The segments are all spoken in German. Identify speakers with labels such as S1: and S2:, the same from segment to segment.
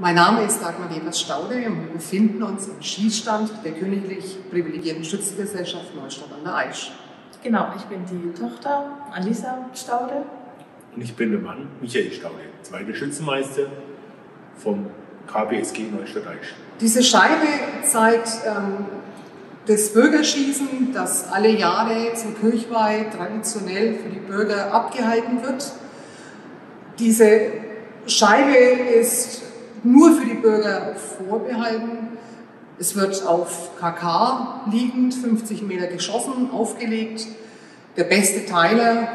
S1: Mein Name ist Dagmar Webers-Staude und wir befinden uns im Schießstand der Königlich Privilegierten Schützengesellschaft Neustadt an der Aisch.
S2: Genau, ich bin die Tochter Alisa Staude.
S3: Und ich bin der Mann Michael Staude, zweiter Schützenmeister vom KBSG Neustadt Aisch.
S1: Diese Scheibe zeigt ähm, das Bürgerschießen, das alle Jahre zum Kirchweih traditionell für die Bürger abgehalten wird. Diese Scheibe ist nur für die Bürger vorbehalten. Es wird auf KK liegend, 50 Meter geschossen, aufgelegt. Der beste Teiler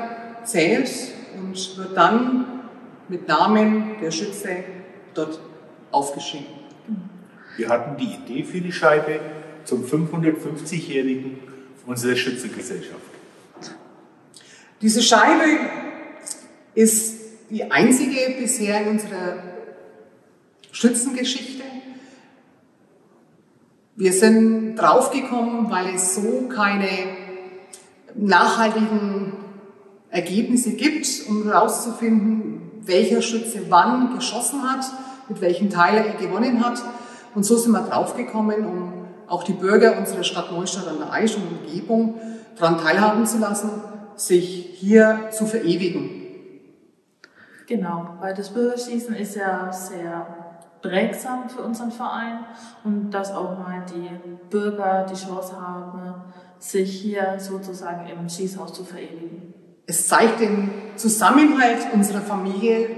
S1: zählt und wird dann mit Namen der Schütze dort aufgeschrieben.
S3: Wir hatten die Idee für die Scheibe zum 550-jährigen unserer Schützengesellschaft.
S1: Diese Scheibe ist die einzige bisher in unserer Schützengeschichte. Wir sind draufgekommen, weil es so keine nachhaltigen Ergebnisse gibt, um herauszufinden, welcher Schütze wann geschossen hat, mit welchem Teil er gewonnen hat. Und so sind wir draufgekommen, um auch die Bürger unserer Stadt Neustadt an der Aisch und Umgebung daran teilhaben zu lassen, sich hier zu verewigen.
S2: Genau, weil das Bürgerschießen ist ja sehr prägsam für unseren Verein und dass auch mal die Bürger die Chance haben, sich hier sozusagen im Schießhaus zu verewigen.
S1: Es zeigt den Zusammenhalt unserer Familie,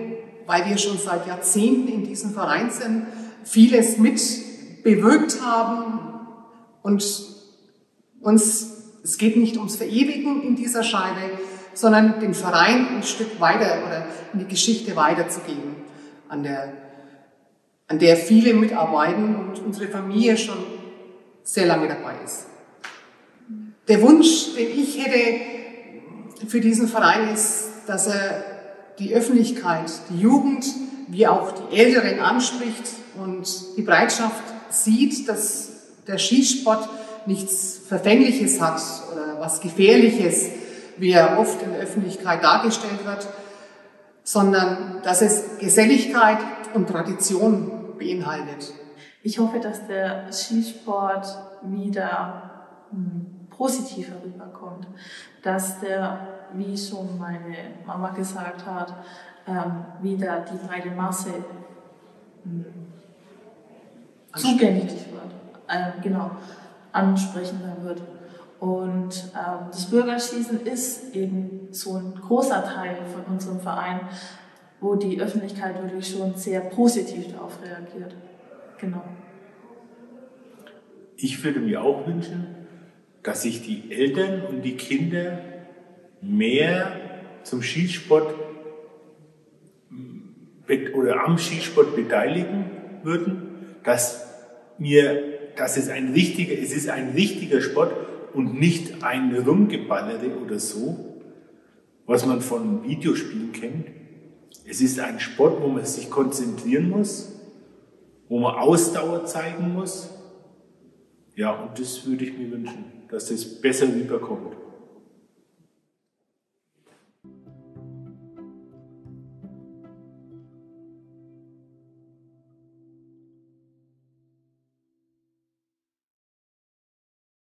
S1: weil wir schon seit Jahrzehnten in diesem Verein sind, vieles mit bewirkt haben und uns, es geht nicht ums Verewigen in dieser Scheibe, sondern den Verein ein Stück weiter oder in die Geschichte weiterzugeben, an der, an der viele mitarbeiten und unsere Familie schon sehr lange dabei ist. Der Wunsch, den ich hätte für diesen Verein ist, dass er die Öffentlichkeit, die Jugend wie auch die Älteren anspricht und die Bereitschaft sieht, dass der Schießsport nichts Verfängliches hat oder was Gefährliches, wie er oft in der Öffentlichkeit dargestellt wird, sondern dass es Geselligkeit und Tradition beinhaltet.
S2: Ich hoffe, dass der Skisport wieder hm, positiver rüberkommt, dass der, wie schon meine Mama gesagt hat, ähm, wieder die breite Masse hm, zugänglich wird, äh, genau, ansprechender wird. Und ähm, das Bürgerschießen ist eben so ein großer Teil von unserem Verein, wo die Öffentlichkeit wirklich schon sehr positiv darauf reagiert. Genau.
S3: Ich würde mir auch wünschen, dass sich die Eltern und die Kinder mehr zum Schießsport oder am Schießsport beteiligen würden, dass mir, dass es ein richtiger, es ist ein richtiger Sport und nicht ein Rumgeballere oder so, was man von Videospielen kennt. Es ist ein Sport, wo man sich konzentrieren muss, wo man Ausdauer zeigen muss. Ja, und das würde ich mir wünschen, dass das besser rüberkommt.